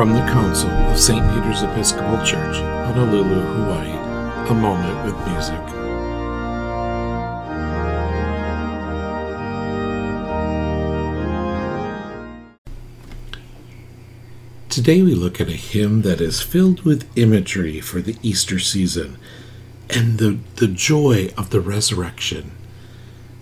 From the Council of St. Peter's Episcopal Church, Honolulu, Hawaii, a moment with music. Today we look at a hymn that is filled with imagery for the Easter season and the, the joy of the resurrection.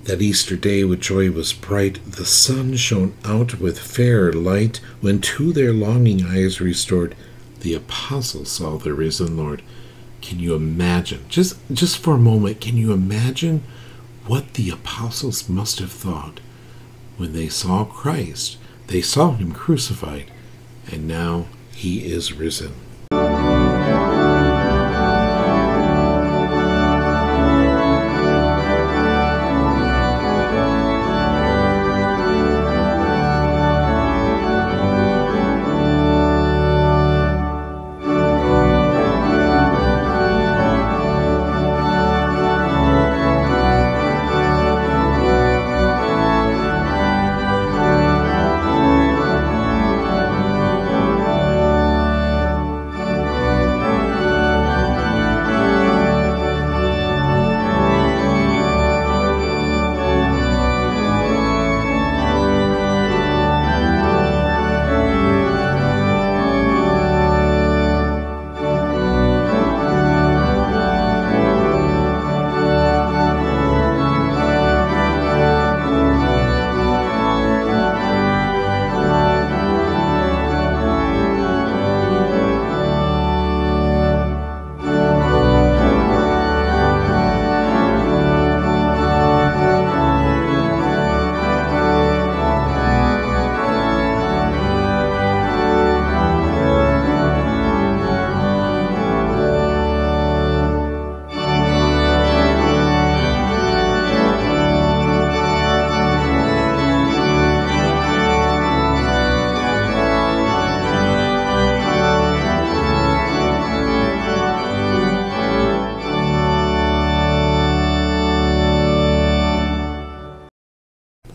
That Easter day when joy was bright, the sun shone out with fair light, when to their longing eyes restored, the apostles saw the risen Lord. Can you imagine? Just just for a moment, can you imagine what the apostles must have thought when they saw Christ? They saw him crucified, and now he is risen.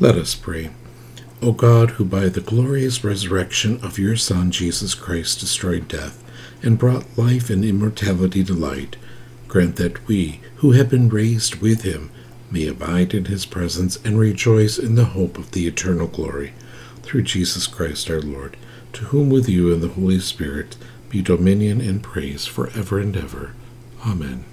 Let us pray. O God, who by the glorious resurrection of your Son Jesus Christ destroyed death and brought life and immortality to light, grant that we, who have been raised with him, may abide in his presence and rejoice in the hope of the eternal glory. Through Jesus Christ our Lord, to whom with you and the Holy Spirit be dominion and praise for ever and ever. Amen.